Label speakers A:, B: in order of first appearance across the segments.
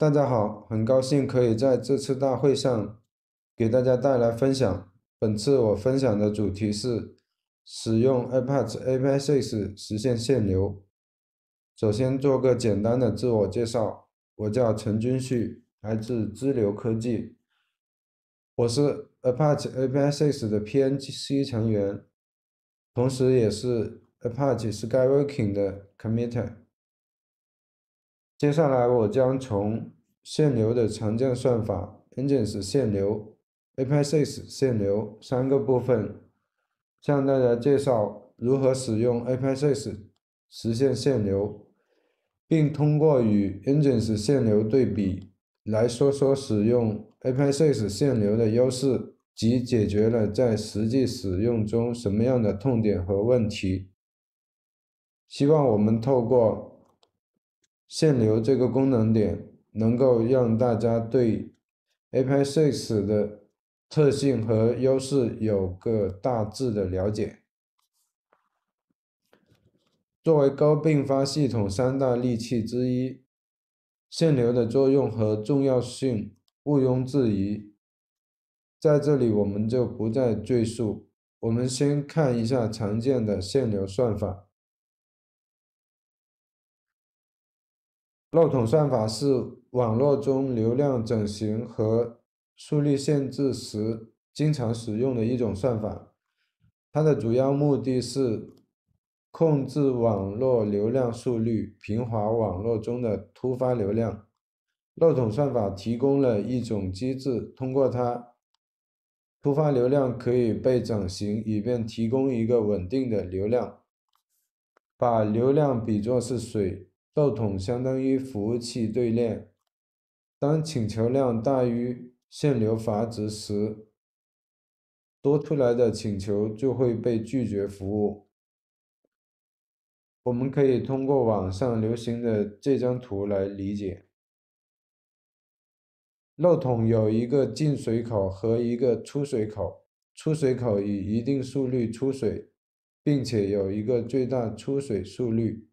A: 大家好，很高兴可以在这次大会上给大家带来分享。本次我分享的主题是使用 Apache API6 实现限流。首先做个简单的自我介绍，我叫陈军旭，来自知流科技，我是 Apache API6 的 PNC 成员，同时也是 Apache SkyWorking 的 Committer。接下来我将从限流的常见算法、Engines 限流、Apaches 限流三个部分，向大家介绍如何使用 Apaches 实现限流，并通过与 Engines 限流对比，来说说使用 Apaches 限流的优势及解决了在实际使用中什么样的痛点和问题。希望我们透过限流这个功能点能够让大家对 API6 的特性和优势有个大致的了解。作为高并发系统三大利器之一，限流的作用和重要性毋庸置疑，在这里我们就不再赘述。我们先看一下常见的限流算法。漏桶算法是网络中流量整形和速率限制时经常使用的一种算法。它的主要目的是控制网络流量速率，平滑网络中的突发流量。漏桶算法提供了一种机制，通过它，突发流量可以被整形，以便提供一个稳定的流量。把流量比作是水。漏桶相当于服务器对链，当请求量大于限流阀值时，多出来的请求就会被拒绝服务。我们可以通过网上流行的这张图来理解。漏桶有一个进水口和一个出水口，出水口以一定速率出水，并且有一个最大出水速率。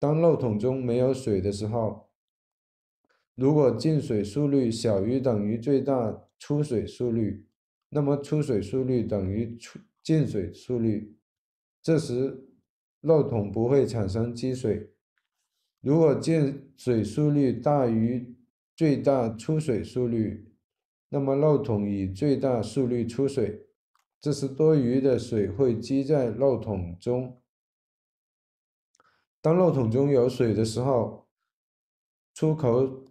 A: 当漏桶中没有水的时候，如果进水速率小于等于最大出水速率，那么出水速率等于出进水速率，这时漏桶不会产生积水。如果进水速率大于最大出水速率，那么漏桶以最大速率出水，这时多余的水会积在漏桶中。当漏桶中有水的时候，出口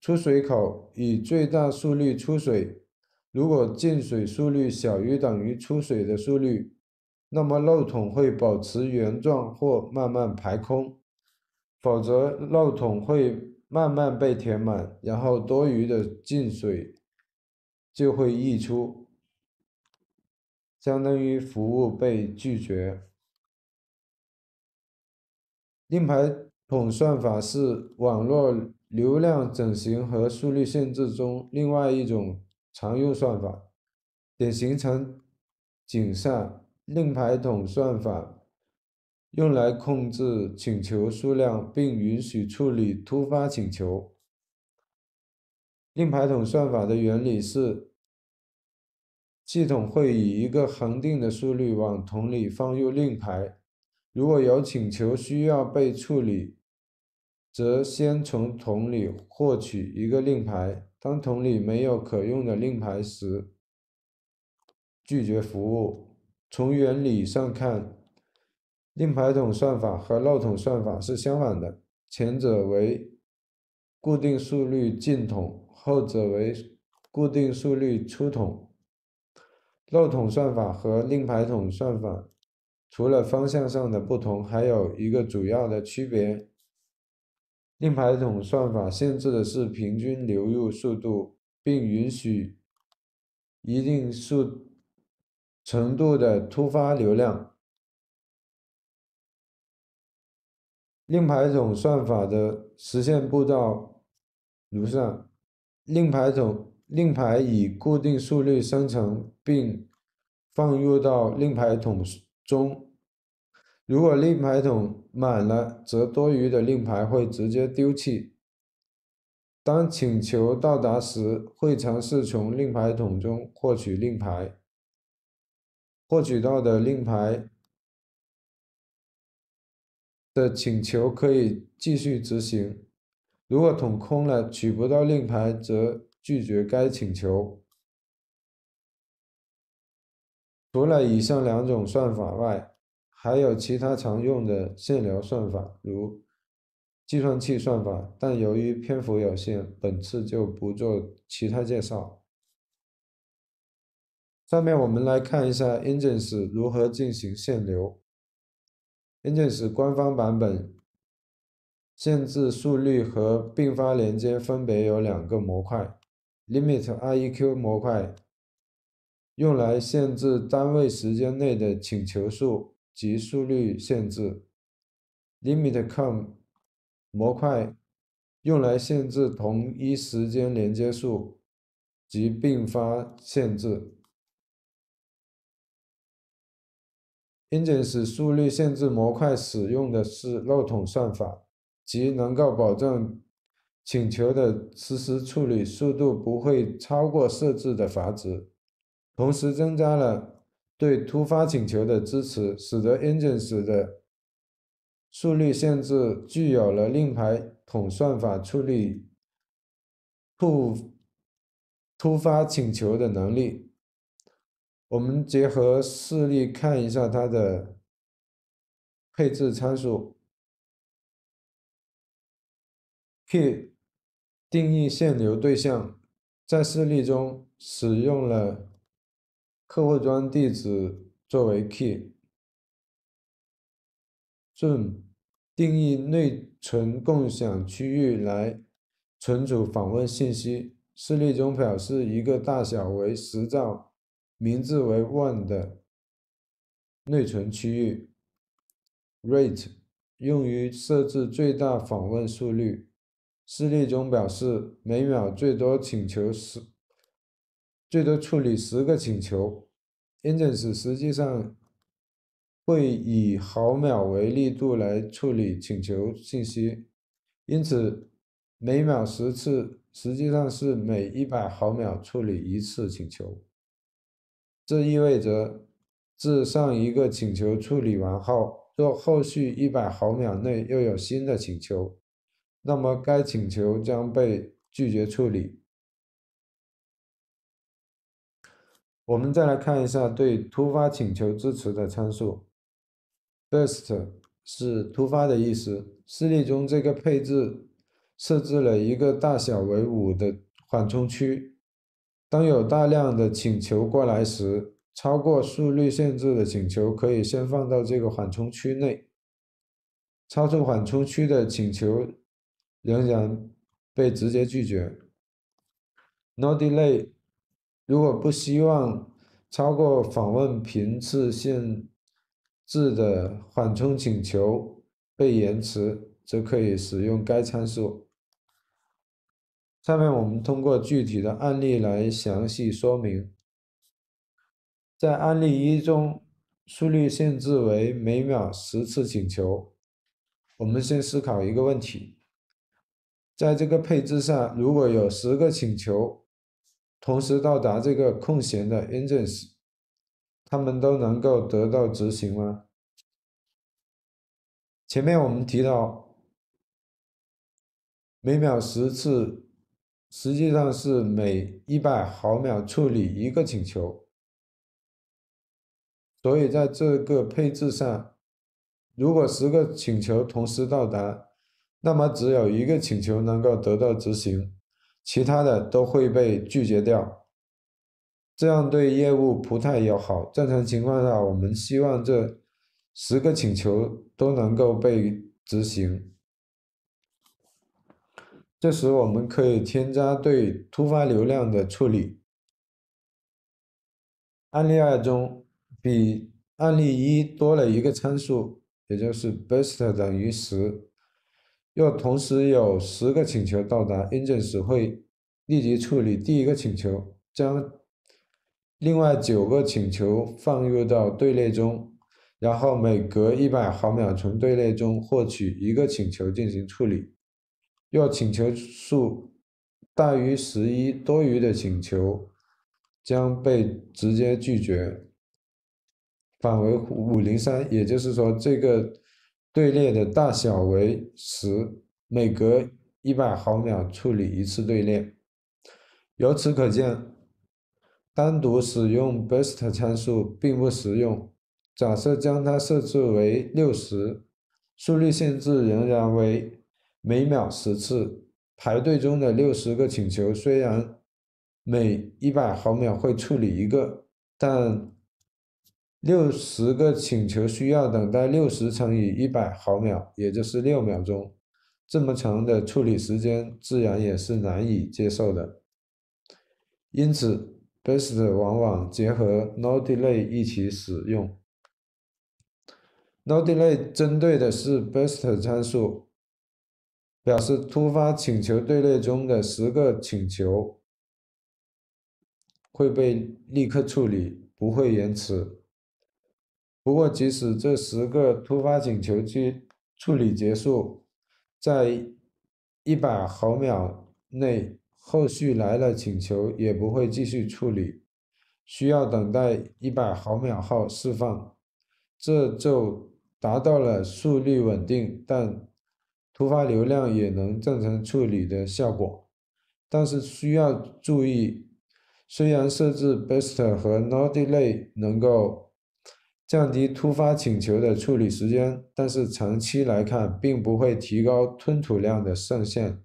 A: 出水口以最大速率出水。如果进水速率小于等于出水的速率，那么漏桶会保持原状或慢慢排空，否则漏桶会慢慢被填满，然后多余的进水就会溢出，相当于服务被拒绝。令牌桶算法是网络流量整形和速率限制中另外一种常用算法。典型场景下，令牌桶算法用来控制请求数量并允许处理突发请求。令牌桶算法的原理是，系统会以一个恒定的速率往桶里放入令牌。如果有请求需要被处理，则先从桶里获取一个令牌。当桶里没有可用的令牌时，拒绝服务。从原理上看，令牌桶算法和漏桶算法是相反的，前者为固定速率进桶，后者为固定速率出桶。漏桶算法和令牌桶算法。除了方向上的不同，还有一个主要的区别：令牌桶算法限制的是平均流入速度，并允许一定数程度的突发流量。令牌桶算法的实现步骤如下：令牌桶令牌以固定速率生成，并放入到令牌桶。中，如果令牌桶满了，则多余的令牌会直接丢弃。当请求到达时，会尝试从令牌桶中获取令牌。获取到的令牌的请求可以继续执行。如果桶空了，取不到令牌，则拒绝该请求。除了以上两种算法外，还有其他常用的线聊算法，如。计算器算法，但由于篇幅有限，本次就不做其他介绍。下面我们来看一下 Engines 如何进行限流。Engines 官方版本限制速率和并发连接分别有两个模块：Limit REQ 模块用来限制单位时间内的请求数及速率限制；Limit COM 模块用来限制同一时间连接数及并发限制。Engines 速率限制模块使用的是漏桶算法，即能够保证请求的实时处理速度不会超过设置的阀值，同时增加了对突发请求的支持，使得 Engines 的。速率限制具有了令牌统算法处理突突发请求的能力。我们结合示例看一下它的配置参数。Key 定义限流对象，在示例中使用了客户端地址作为 Key。准定义内存共享区域来存储访问信息。示例中表示一个大小为十兆、名字为 one 的内存区域。Rate 用于设置最大访问速率。示例中表示每秒最多请求十，最多处理十个请求。Engines 实际上。会以毫秒为力度来处理请求信息，因此每秒十次实际上是每一百毫秒处理一次请求。这意味着，自上一个请求处理完后，若后续一百毫秒内又有新的请求，那么该请求将被拒绝处理。我们再来看一下对突发请求支持的参数。Burst 是突发的意思。示例中，这个配置设置了一个大小为五的缓冲区。当有大量的请求过来时，超过速率限制的请求可以先放到这个缓冲区内。超出缓冲区的请求仍然被直接拒绝。No delay，如果不希望超过访问频次限。制的缓冲请求被延迟，则可以使用该参数。下面我们通过具体的案例来详细说明。在案例一中，速率限制为每秒十次请求。我们先思考一个问题：在这个配置上，如果有十个请求同时到达这个空闲的 engines。他们都能够得到执行吗？前面我们提到，每秒十次，实际上是每一百毫秒处理一个请求。所以在这个配置上，如果十个请求同时到达，那么只有一个请求能够得到执行，其他的都会被拒绝掉。这样对业务不太友好。正常情况下，我们希望这十个请求都能够被执行。这时，我们可以添加对突发流量的处理。案例二中，比案例一多了一个参数，也就是 burst 等于十。若同时有十个请求到达，Engines 会立即处理第一个请求，将另外九个请求放入到队列中，然后每隔一百毫秒从队列中获取一个请求进行处理。若请求数大于十一多余的请求将被直接拒绝，返回五零三，也就是说这个队列的大小为十，每隔一百毫秒处理一次队列。由此可见，单独使用 burst 参数并不实用。假设将它设置为六十，速率限制仍然为每秒十次。排队中的六十个请求虽然每一百毫秒会处理一个，但六十个请求需要等待六十乘以一百毫秒，也就是六秒钟。这么长的处理时间，自然也是难以接受的。因此，burst 往往结合 no delay 一起使用。No delay 针对的是 burst 参数，表示突发请求队列中的十个请求会被立刻处理，不会延迟。不过，即使这十个突发请求机处理结束，在一百毫秒内，后续来了请求也不会继续处理，需要等待一百毫秒后释放。这就。达到了速率稳定，但突发流量也能正常处理的效果。但是需要注意，虽然设置 best 和 no delay 能够降低突发请求的处理时间，但是长期来看并不会提高吞吐量的上限。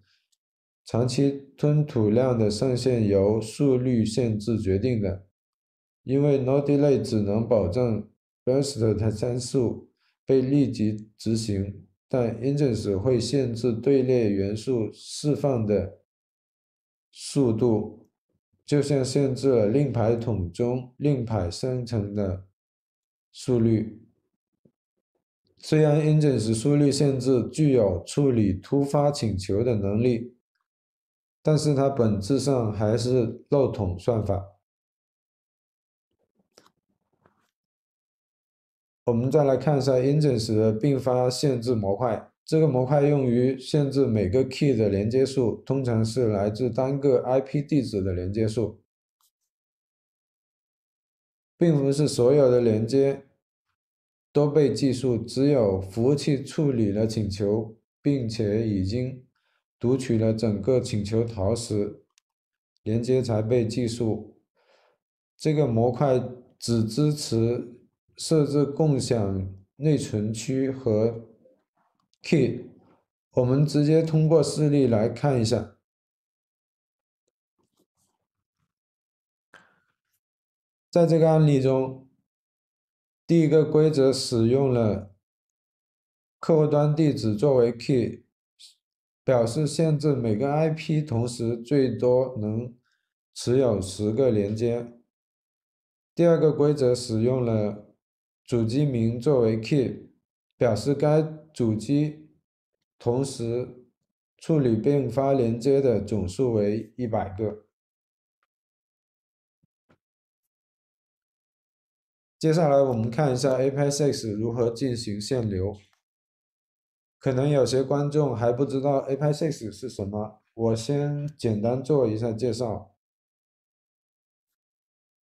A: 长期吞吐量的上限由速率限制决定的，因为 no delay 只能保证 burst 的参数。被立即执行，但 engines 会限制队列元素释放的速度，就像限制了令牌桶中令牌生成的速率。虽然 engines 速率限制具有处理突发请求的能力，但是它本质上还是漏桶算法。我们再来看一下 engines 的并发限制模块。这个模块用于限制每个 key 的连接数，通常是来自单个 IP 地址的连接数，并不是所有的连接都被计数，只有服务器处理了请求，并且已经读取了整个请求条时，连接才被计数。这个模块只支持。设置共享内存区和 key，我们直接通过示例来看一下。在这个案例中，第一个规则使用了客户端地址作为 key，表示限制每个 IP 同时最多能持有十个连接。第二个规则使用了。主机名作为 key，表示该主机同时处理并发连接的总数为一百个。接下来我们看一下 APEX 如何进行限流。可能有些观众还不知道 APEX 是什么，我先简单做一下介绍。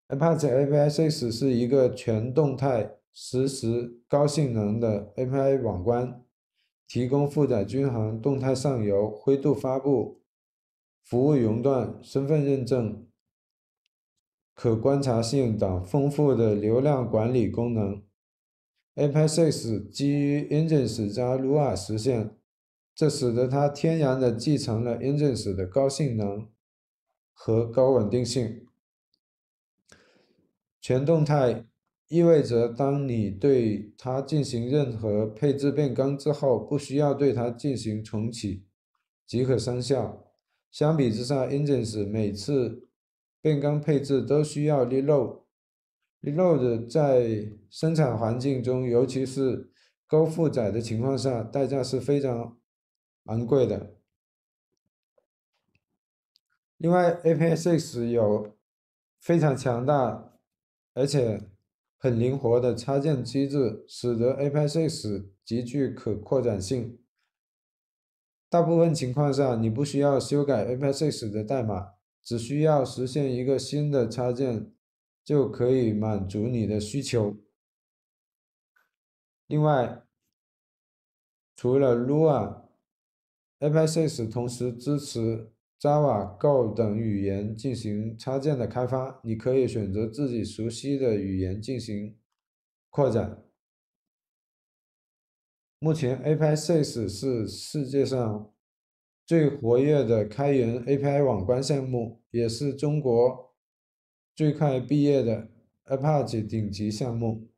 A: Apache APEX 是一个全动态。实时高性能的 API 网关，提供负载均衡、动态上游、灰度发布、服务熔断、身份认证、可观察性等丰富的流量管理功能。API6 基于 Engines 加 Lua 实现，这使得它天然的继承了 Engines 的高性能和高稳定性。全动态。意味着，当你对它进行任何配置变更之后，不需要对它进行重启，即可生效。相比之下，Engines 每次变更配置都需要 reload。reload 在生产环境中，尤其是高负载的情况下，代价是非常昂贵的。另外，APEX 有非常强大，而且很灵活的插件机制，使得 APEX 极具可扩展性。大部分情况下，你不需要修改 APEX 的代码，只需要实现一个新的插件，就可以满足你的需求。另外，除了 Lua，APEX 同时支持 Java、Go 等语言进行插件的开发，你可以选择自己熟悉的语言进行扩展。目前，APEX 是世界上最活跃的开源 API 网关项目，也是中国最快毕业的 Apache 顶级项目。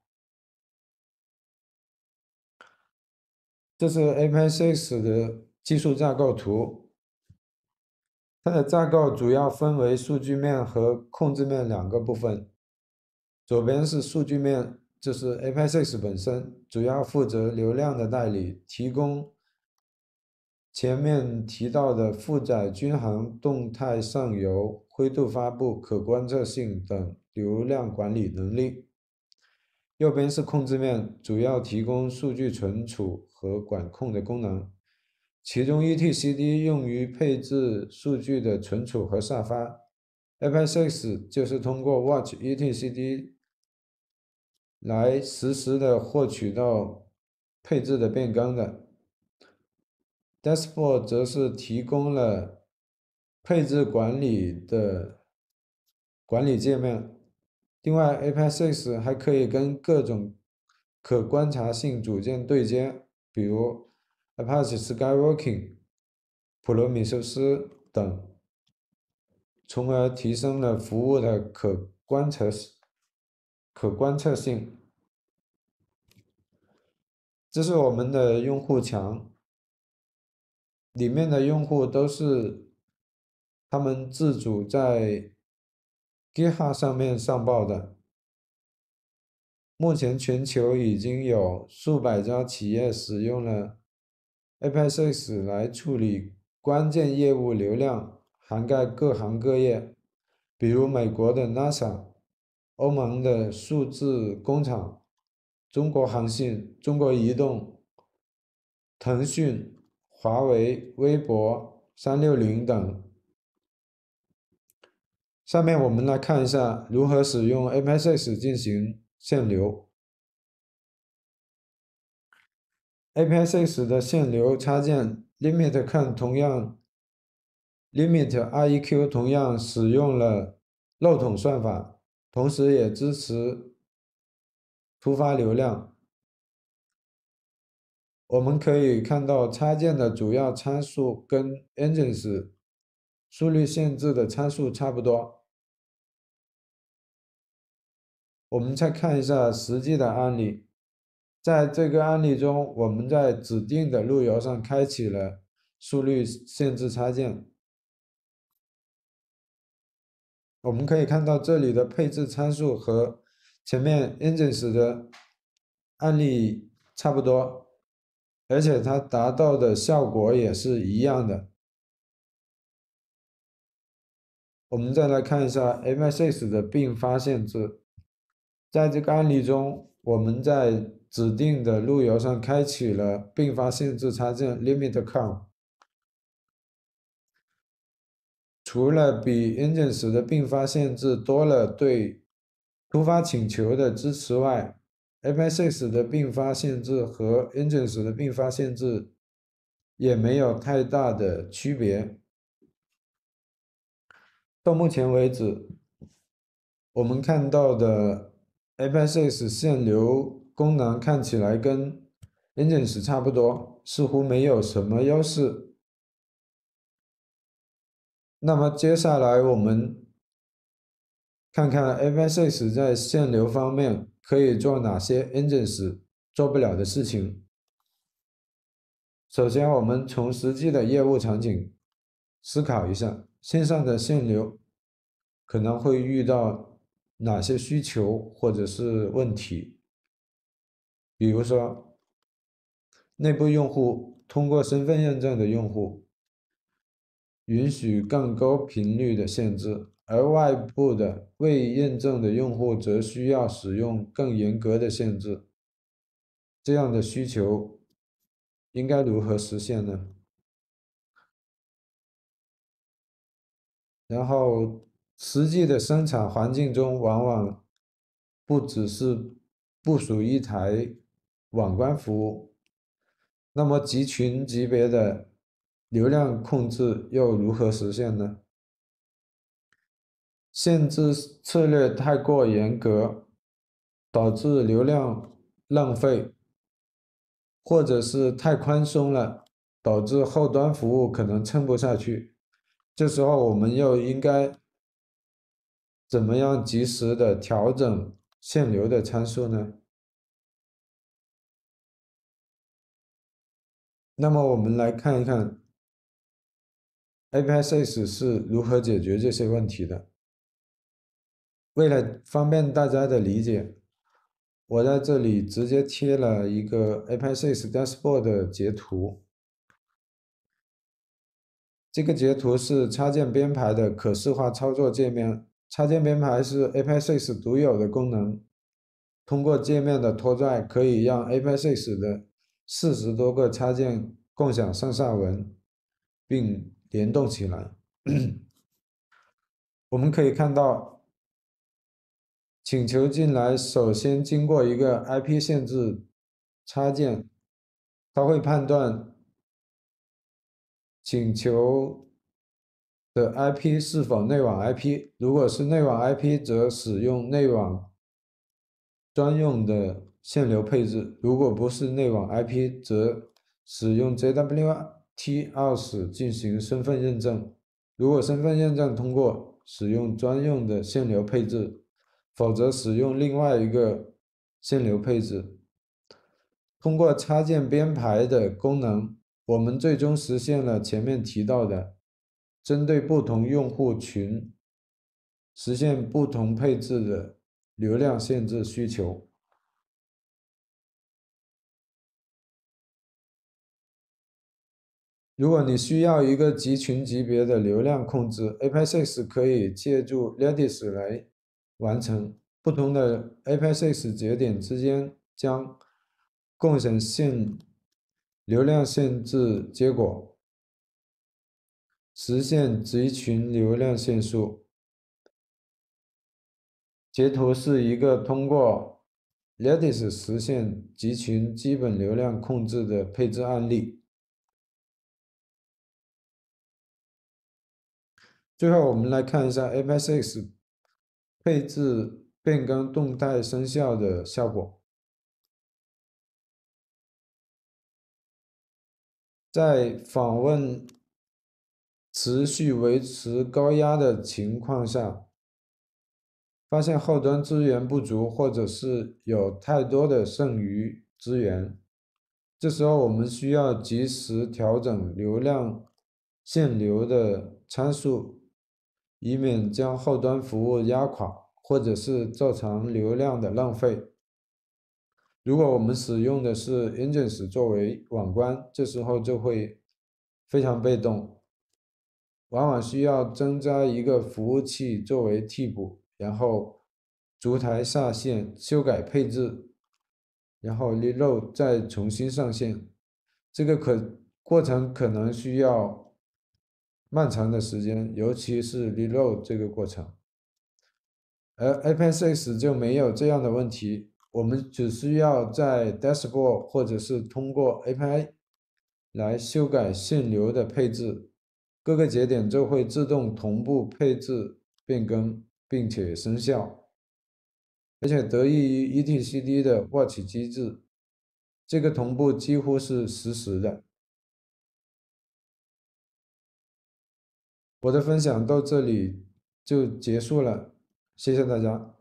A: 这是 APEX 的技术架构图，它的架构主要分为数据面和控制面两个部分。左边是数据面。就是 APEX 本身主要负责流量的代理，提供前面提到的负载均衡、动态上游、灰度发布、可观测性等流量管理能力。右边是控制面，主要提供数据存储和管控的功能，其中 etcd 用于配置数据的存储和下发，APEX 就是通过 Watch etcd。来实时的获取到配置的变更的，Dashboard 则是提供了配置管理的管理界面。另外，APEX 还可以跟各种可观察性组件对接，比如 Apache Skyworking、普罗米修斯等，从而提升了服务的可观测。可观测性，这是我们的用户墙，里面的用户都是他们自主在 GitHub 上面上报的。目前全球已经有数百家企业使用了 APEX 来处理关键业务流量，涵盖各行各业，比如美国的 NASA。欧盟的数字工厂、中国航信、中国移动、腾讯、华为、微博、三六零等。下面我们来看一下如何使用 APEX 进行限流。APEX 的限流插件 LimitCon 同样，Limit REQ 同样使用了漏桶算法。同时也支持突发流量。我们可以看到插件的主要参数跟 Engines 速率限制的参数差不多。我们再看一下实际的案例，在这个案例中，我们在指定的路由上开启了速率限制插件。我们可以看到这里的配置参数和前面 Engines 的案例差不多，而且它达到的效果也是一样的。我们再来看一下 APEX 的并发限制，在这个案例中，我们在指定的路由上开启了并发限制插件 LimitCon。除了比 Engines 的并发限制多了对突发请求的支持外，APEX 的并发限制和 Engines 的并发限制也没有太大的区别。到目前为止，我们看到的 APEX 限流功能看起来跟 Engines 差不多，似乎没有什么优势。那么接下来我们看看 APEX 在限流方面可以做哪些 Engines 做不了的事情。首先，我们从实际的业务场景思考一下，线上的限流可能会遇到哪些需求或者是问题。比如说，内部用户通过身份认证的用户。允许更高频率的限制，而外部的未认证的用户则需要使用更严格的限制。这样的需求应该如何实现呢？然后实际的生产环境中往往不只是部署一台网关服务那么集群级别的流量控制又如何实现呢？限制策略太过严格，导致流量浪费，或者是太宽松了，导致后端服务可能撑不下去。这时候我们又应该怎么样及时的调整限流的参数呢？那么我们来看一看 API6 是如何解决这些问题的。为了方便大家的理解，我在这里直接贴了一个 Apacis Dashboard 的截图。这个截图是插件编排的可视化操作界面。插件编排是 Apacis 独有的功能，通过界面的拖拽，可以让 Apacis 的四十多个插件共享上下文，并联动起来。我们可以看到。请求进来，首先经过一个 IP 限制插件，它会判断请求的 IP 是否内网 IP。如果是内网 IP，则使用内网专用的限流配置；如果不是内网 IP，则使用 JWT-auth 进行身份认证。如果身份认证通过，使用专用的限流配置。否则，使用另外一个限流配置。通过插件编排的功能，我们最终实现了前面提到的，针对不同用户群，实现不同配置的流量限制需求。如果你需要一个集群级别的流量控制，API6 可以借助 Redis 来。完成不同的 API6 节点之间将共享限流量限制结果，实现集群流量限速。截图是一个通过 Redis 实现集群基本流量控制的配置案例。最后，我们来看一下 API6。配置变更动态生效的效果，在访问持续维持高压的情况下，发现后端资源不足，或者是有太多的剩余资源，这时候我们需要及时调整流量限流的参数。以免将后端服务压垮，或者是造成流量的浪费。如果我们使用的是 Nginx 作为网关，这时候就会非常被动，往往需要增加一个服务器作为替补，然后逐台下线、修改配置，然后 reload 再重新上线。这个可过程可能需要。漫长的时间，尤其是 reload 这个过程，而 API6 就没有这样的问题。我们只需要在 dashboard 或者是通过 API 来修改限流的配置，各个节点就会自动同步配置变更，并且生效。而且得益于 etcd 的 watch 机制，这个同步几乎是实时的。我的分享到这里就结束了，谢谢大家。